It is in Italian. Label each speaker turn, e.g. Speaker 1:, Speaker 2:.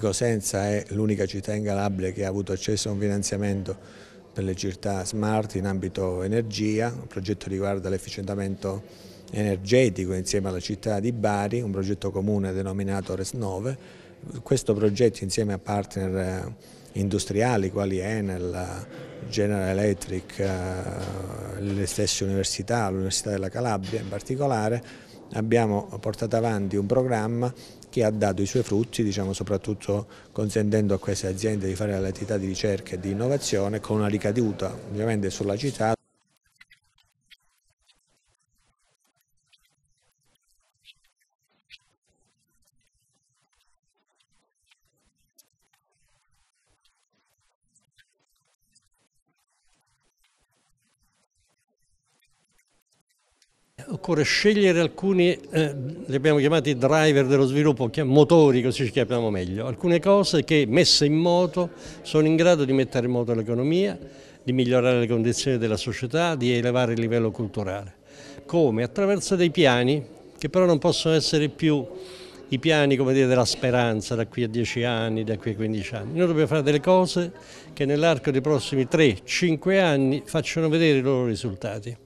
Speaker 1: Cosenza è l'unica città in Calabria che ha avuto accesso a un finanziamento per le città smart in ambito energia, il progetto riguarda l'efficientamento energetico insieme alla città di Bari, un progetto comune denominato RES9. Questo progetto insieme a partner eh, industriali quali Enel, General Electric, eh, le stesse università, l'Università della Calabria in particolare, abbiamo portato avanti un programma che ha dato i suoi frutti, diciamo, soprattutto consentendo a queste aziende di fare l'attività di ricerca e di innovazione con una ricaduta ovviamente sulla città
Speaker 2: Occorre scegliere alcuni, eh, li abbiamo chiamati driver dello sviluppo, motori così ci capiamo meglio, alcune cose che messe in moto sono in grado di mettere in moto l'economia, di migliorare le condizioni della società, di elevare il livello culturale. Come? Attraverso dei piani che però non possono essere più i piani dire, della speranza da qui a 10 anni, da qui a 15 anni. Noi dobbiamo fare delle cose che nell'arco dei prossimi 3-5 anni facciano vedere i loro risultati.